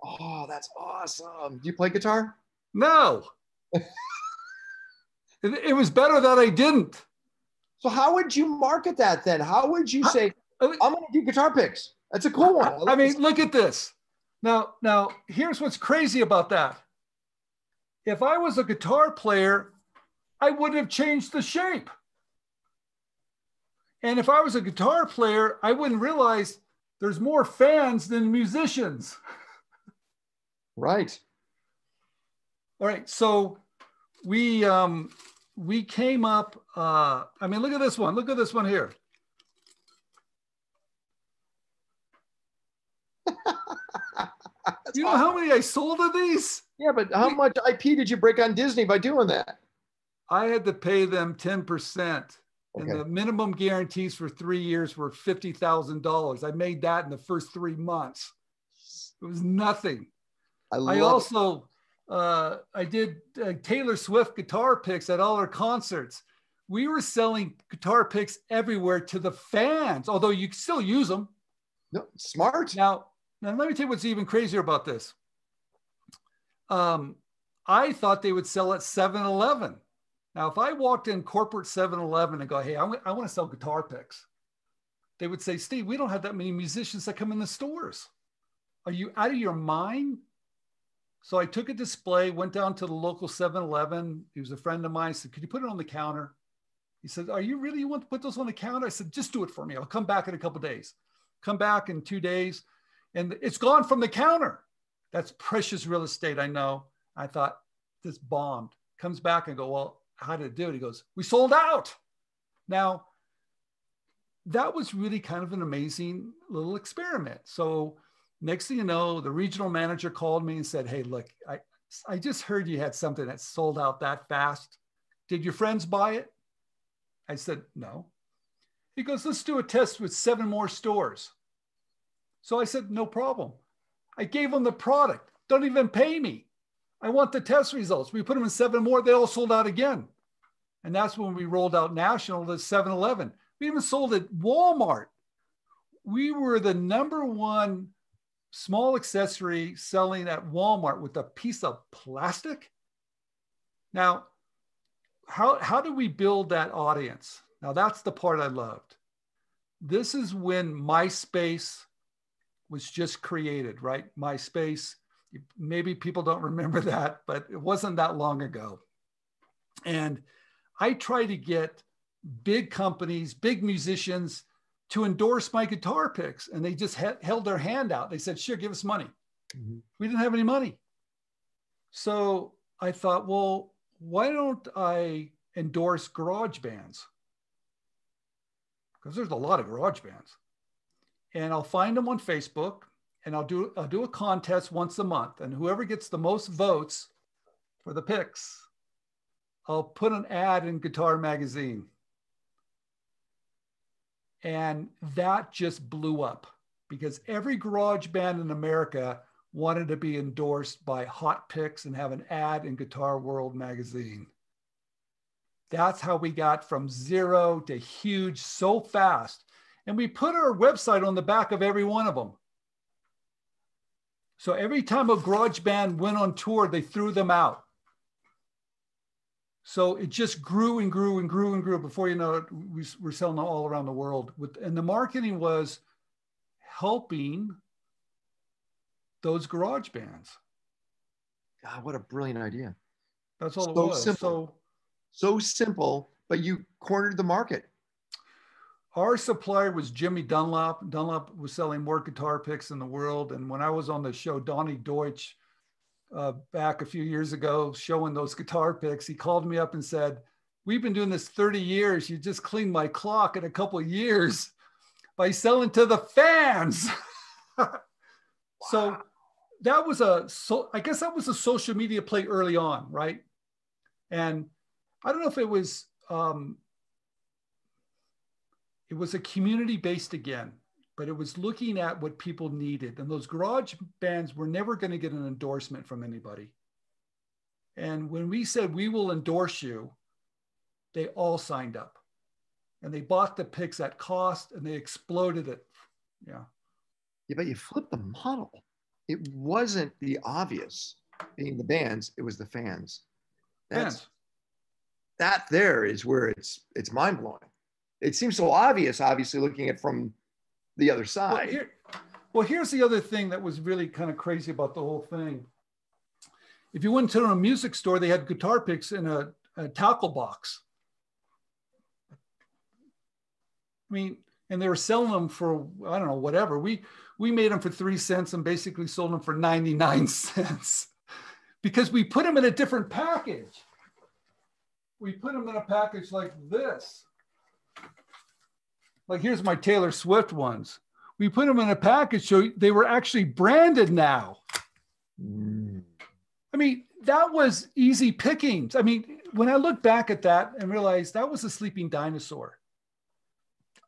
Oh, that's awesome. Do you play guitar? No. it, it, was better that I didn't. So how would you market that then? How would you say, I, am going to do guitar picks? That's a cool one. I, I mean, look at this. Now, now here's what's crazy about that. If I was a guitar player, I would have changed the shape. And if I was a guitar player, I wouldn't realize there's more fans than musicians. Right. All right. So we um we came up uh I mean look at this one. Look at this one here. you know awesome. how many I sold of these? Yeah, but how we, much IP did you break on Disney by doing that? I had to pay them 10%. Okay. And the minimum guarantees for three years were $50,000. I made that in the first three months. It was nothing. I, I also, uh, I did uh, Taylor Swift guitar picks at all her concerts. We were selling guitar picks everywhere to the fans, although you still use them. No, smart. Now, now let me tell you what's even crazier about this. Um, I thought they would sell at 7 Eleven. Now, if I walked in corporate 7 Eleven and go, hey, I, w- I want to sell guitar picks, they would say, Steve, we don't have that many musicians that come in the stores. Are you out of your mind? So I took a display, went down to the local 7 Eleven. He was a friend of mine. I said, Could you put it on the counter? He said, Are you really you want to put those on the counter? I said, Just do it for me. I'll come back in a couple days. Come back in two days. And it's gone from the counter. That's precious real estate, I know. I thought, This bombed. Comes back and go, Well, how did it do it? He goes, we sold out. Now, that was really kind of an amazing little experiment. So next thing you know, the regional manager called me and said, Hey, look, I, I just heard you had something that sold out that fast. Did your friends buy it? I said, No. He goes, Let's do a test with seven more stores. So I said, No problem. I gave them the product. Don't even pay me. I want the test results. We put them in seven more, they all sold out again. And that's when we rolled out national to 7 Eleven. We even sold at Walmart. We were the number one small accessory selling at Walmart with a piece of plastic. Now, how, how do we build that audience? Now, that's the part I loved. This is when MySpace was just created, right? MySpace maybe people don't remember that, but it wasn't that long ago. And I try to get big companies, big musicians to endorse my guitar picks. And they just ha- held their hand out. They said, sure, give us money. Mm-hmm. We didn't have any money. So I thought, well, why don't I endorse garage bands? Because there's a lot of garage bands. And I'll find them on Facebook and I'll do I'll do a contest once a month, and whoever gets the most votes for the picks, I'll put an ad in Guitar Magazine. And that just blew up because every garage band in America wanted to be endorsed by Hot Picks and have an ad in Guitar World magazine. That's how we got from zero to huge so fast. And we put our website on the back of every one of them. So every time a garage band went on tour, they threw them out. So it just grew and grew and grew and grew. Before you know it, we were selling all around the world. With, and the marketing was helping those garage bands. God, what a brilliant idea. That's all so it was. Simple. So, so simple, but you cornered the market. Our supplier was Jimmy Dunlop. Dunlop was selling more guitar picks in the world. And when I was on the show, Donny Deutsch, uh, back a few years ago, showing those guitar picks, he called me up and said, We've been doing this 30 years. You just cleaned my clock in a couple of years by selling to the fans. wow. So that was a, so I guess that was a social media play early on, right? And I don't know if it was um, it was a community based again, but it was looking at what people needed. And those garage bands were never going to get an endorsement from anybody. And when we said we will endorse you, they all signed up and they bought the picks at cost and they exploded it. Yeah. Yeah, but you flip the model. It wasn't the obvious being the bands, it was the fans. That's, fans. That there is where it's it's mind blowing. It seems so obvious, obviously, looking at from the other side. Well, here, well, here's the other thing that was really kind of crazy about the whole thing. If you went to a music store, they had guitar picks in a, a tackle box. I mean, and they were selling them for I don't know whatever. We we made them for three cents and basically sold them for 99 cents because we put them in a different package. We put them in a package like this. Like here's my Taylor Swift ones. We put them in a package so they were actually branded now. Mm. I mean, that was easy pickings. I mean, when I look back at that and realize that was a sleeping dinosaur.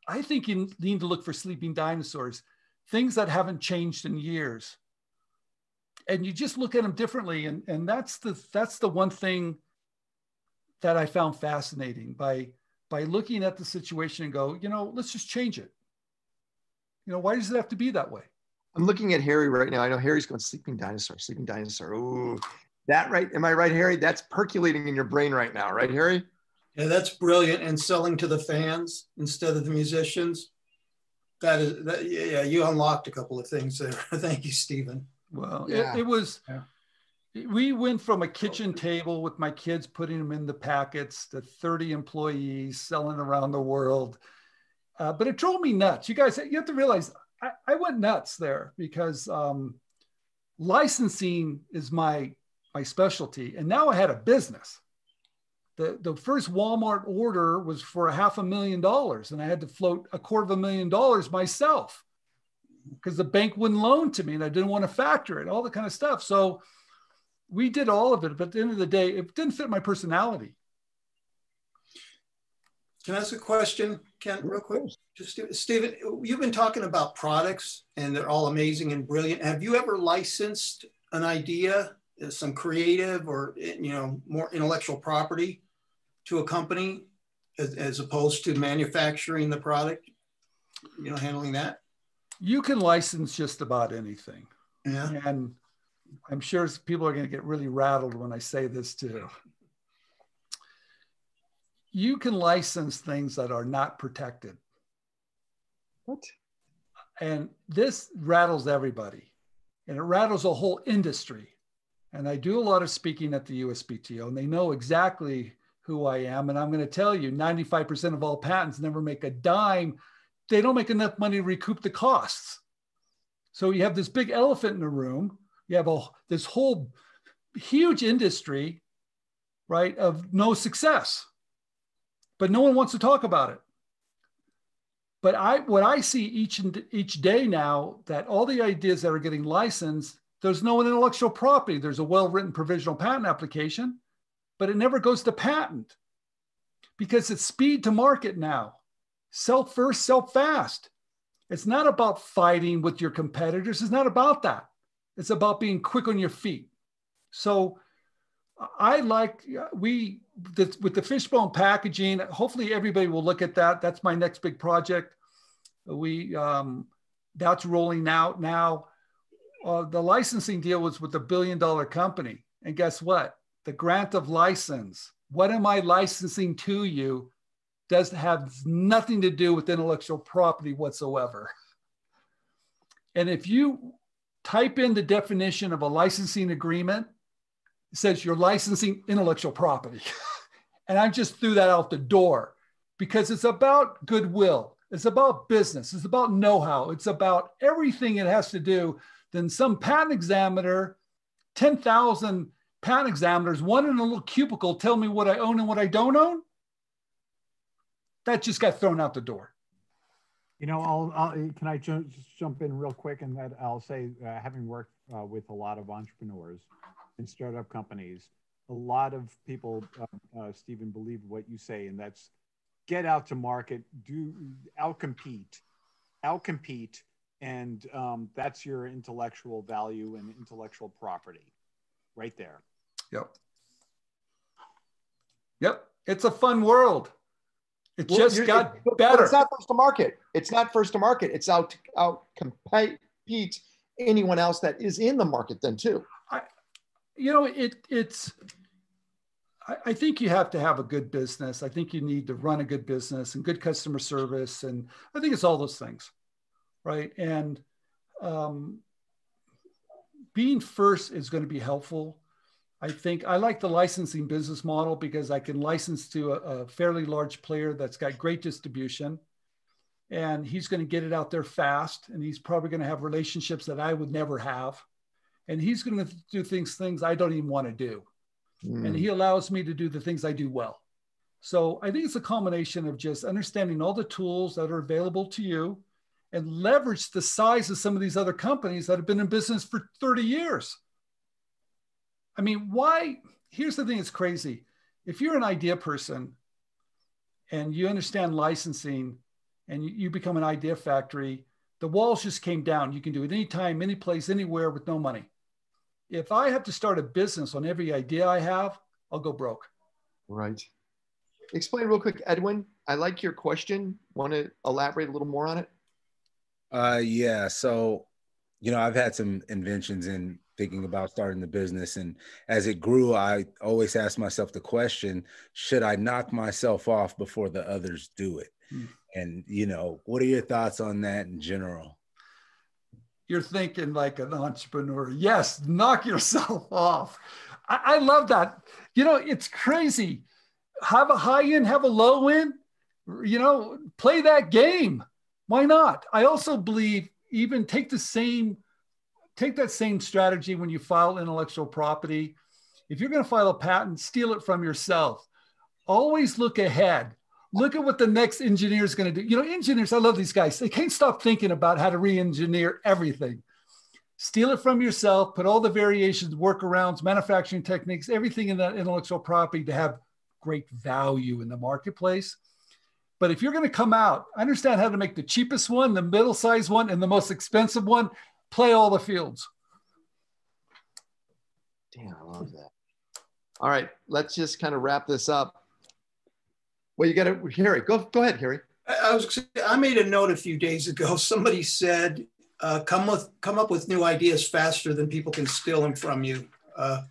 I think you need to look for sleeping dinosaurs, things that haven't changed in years. And you just look at them differently. And, and that's the that's the one thing that I found fascinating by by looking at the situation and go, you know, let's just change it. You know, why does it have to be that way? I'm looking at Harry right now. I know Harry's going sleeping dinosaur, sleeping dinosaur. Ooh, that right? Am I right, Harry? That's percolating in your brain right now, right, Harry? Yeah, that's brilliant. And selling to the fans instead of the musicians. That is, that, yeah, you unlocked a couple of things there. Thank you, Stephen. Well, yeah. it, it, was, yeah. We went from a kitchen table with my kids putting them in the packets to 30 employees selling around the world. Uh, but it drove me nuts. You guys, you have to realize I, I went nuts there because um, licensing is my my specialty, and now I had a business the, the first Walmart order was for a half a million dollars, and I had to float a quarter of a million dollars myself because the bank wouldn't loan to me and I didn't want to factor it, all the kind of stuff. So we did all of it, but at the end of the day, it didn't fit my personality. Can I ask a question, Ken, real quick? Just Stephen, you've been talking about products and they're all amazing and brilliant. Have you ever licensed an idea, uh, some creative or eh, you know more intellectual property to a company as, as opposed to manufacturing the product, you know, handling that? You can license just about anything. Yeah. And I'm sure people are going to get really rattled when I say this too. You can license things that are not protected. What? And this rattles everybody and it rattles a whole industry. And I do a lot of speaking at the USPTO, and they know exactly who I am. And I'm going to tell you 95% of all patents never make a dime. They don't make enough money to recoup the costs. So you have this big elephant in the room. You have a, this whole huge industry, right, of no success. But no one wants to talk about it. But I, what I see each and each day now that all the ideas that are getting licensed, there's no intellectual property. There's a well-written provisional patent application but it never goes to patent because it's speed to market now. Sell first, sell fast. It's not about fighting with your competitors. It's not about that. It's about being quick on your feet. So I like we the, with the fishbone packaging. Hopefully, everybody will look at that. That's my next big project. We um, that's rolling out now. Uh, the licensing deal was with a billion dollar company, and guess what? the grant of license. What am I licensing to you? Does have nothing to do with intellectual property whatsoever. And if you type in the definition of a licensing agreement, it says you're licensing intellectual property. and I just threw that out the door because it's about goodwill. It's about business. It's about know how. It's about everything it has to do. Then some patent examiner, 10,000 patent examiners, one in a little cubicle, tell me what I own and what I don't own. That just got thrown out the door. You know, I'll, I'll can I ju- just jump in real quick and that I'll say, uh, having worked uh, with a lot of entrepreneurs and startup companies, a lot of people, uh, uh Stephen, believe what you say, and that's get out to market, do outcompete, outcompete, and um, that's your intellectual value and intellectual property, right there. Yep. Yep. It's a fun world. It well, just got it, better. it's not first to market. It's not first to market. It's out to out compete anyone else that is in the market then too. I, you know, it it's I, think you have to have a good business. I think you need to run a good business and good customer service. And I think it's all those things. Right. And um, being first is going to be helpful. I think I like the licensing business model because I can license to a, a fairly large player that's got great distribution. And he's going to get it out there fast and he's probably going to have relationships that I would never have. And he's going to do things things I don't even want to do. Mm. and he allows me to do the things I do well. So I think it's a combination of just understanding all the tools that are available to you and leverage the size of some of these other companies that have been in business for 30 years I mean, why? Here's the thing that's crazy. If you're an idea person and you understand licensing and you, you become an idea factory, the walls just came down. You can do it anytime, any place, anywhere with no money. If I have to start a business on every idea I have, I'll go broke. Right. Explain real quick, Edwin. I like your question. Want to elaborate a little more on it? Uh, yeah. So, you know, I've had some inventions in thinking about starting the business. And as it grew, I always asked myself the question should I knock myself off before the others do it? Mm. And, you know, what are your thoughts on that in general? You're thinking like an entrepreneur. Yes, knock yourself off. I, I love that. You know, it's crazy. Have a high end, have a low end, you know, play that game. Why not? I also believe even take the same take that same strategy when you file intellectual property. If you're going to file a patent, steal it from yourself. Always look ahead. Look at what the next engineer is going to do. You know, engineers, I love these guys. They can't stop thinking about how to re engineer everything. Steal it from yourself, put all the variations, workarounds, manufacturing techniques, everything in that intellectual property to have great value in the marketplace. But if you're going to come out, I understand how to make the cheapest one, the middle sized one, and the most expensive one play all the fields. Damn, I love that. All right, let's just kind of wrap this up. Well, you got to, Harry, go, go ahead, Harry. I was I made a note a few days ago. Somebody said, uh, "Come with come up with new ideas faster than people can steal them from you." Uh,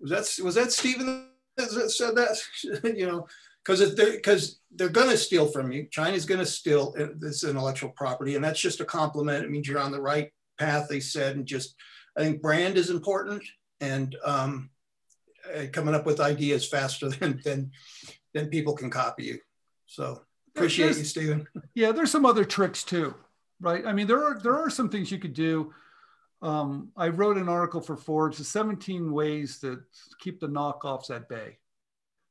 was that was that Stephen that said that? you know, because they're because they're going to steal from you. China's going to steal uh, this intellectual property, and that's just a compliment. It means you're on the right path, they said, and just I think brand is important and um, uh, coming up with ideas faster than, than, than people can copy you. So appreciate there's, you, Stephen. Yeah, there's some other tricks too, right? I mean, there are there are some things you could do. Um, I wrote an article for Forbes, the 17 ways to keep the knockoffs at bay.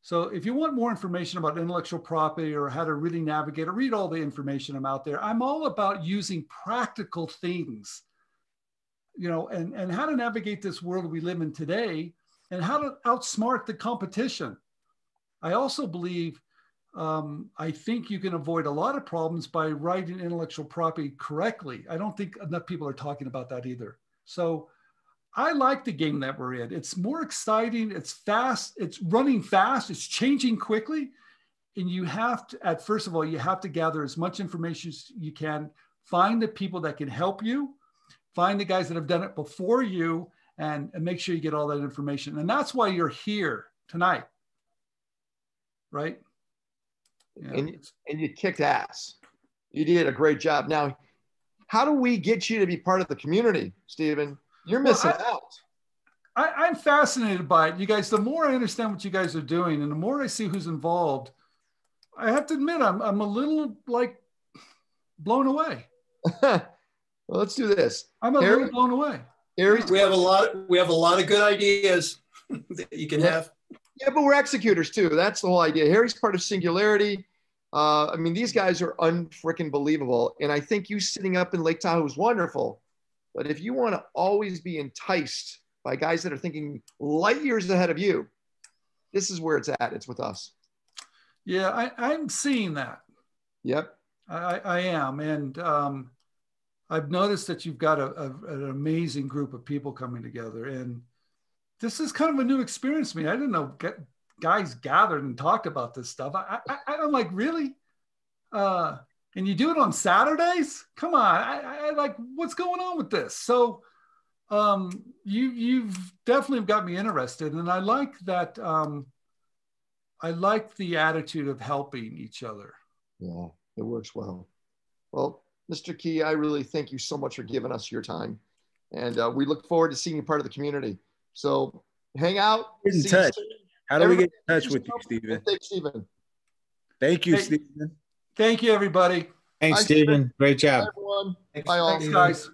So if you want more information about intellectual property or how to really navigate or read all the information I'm out there, I'm all about using practical things you know, and, and how to navigate this world we live in today and how to outsmart the competition. I also believe, um, I think you can avoid a lot of problems by writing intellectual property correctly. I don't think enough people are talking about that either. So I like the game that we're in. It's more exciting, it's fast, it's running fast, it's changing quickly. And you have to, at first of all, you have to gather as much information as you can, find the people that can help you find the guys that have done it before you and, and make sure you get all that information. And that's why you're here tonight. Right? Yeah. And, and you kicked ass. You did a great job. Now, how do we get you to be part of the community, Stephen? You're missing well, I, out. I, I'm fascinated by it. You guys, the more I understand what you guys are doing and the more I see who's involved, I have to admit, I'm, I'm a little like blown away. Well, let's do this. I'm a Harry, little blown away. Harry's we have a lot. We have a lot of good ideas that you can yeah. have. Yeah, but we're executors too. That's the whole idea. Harry's part of Singularity. Uh, I mean, these guys are unfreaking believable, and I think you sitting up in Lake Tahoe is wonderful. But if you want to always be enticed by guys that are thinking light years ahead of you, this is where it's at. It's with us. Yeah, I, I'm seeing that. Yep. I, I am, and um, I've noticed that you've got a, a, an amazing group of people coming together, and this is kind of a new experience to me. I didn't know get guys gathered and talked about this stuff. I, I, I'm like, really? Uh, and you do it on Saturdays? Come on. I, I like, what's going on with this? So um, you, you've definitely got me interested. And I like that. Um, I like the attitude of helping each other. Yeah, it works well. Well, Mr. Key, I really thank you so much for giving us your time. And uh, we look forward to seeing you part of the community. So hang out. Get in touch. How do Everybody we get in touch with you, Stephen? Thanks, Stephen. Thank you, hey, Stephen. Thank you, everybody. Thanks, Stephen. Great job. Bye, everyone. Thanks, Bye, all. Thanks, guys.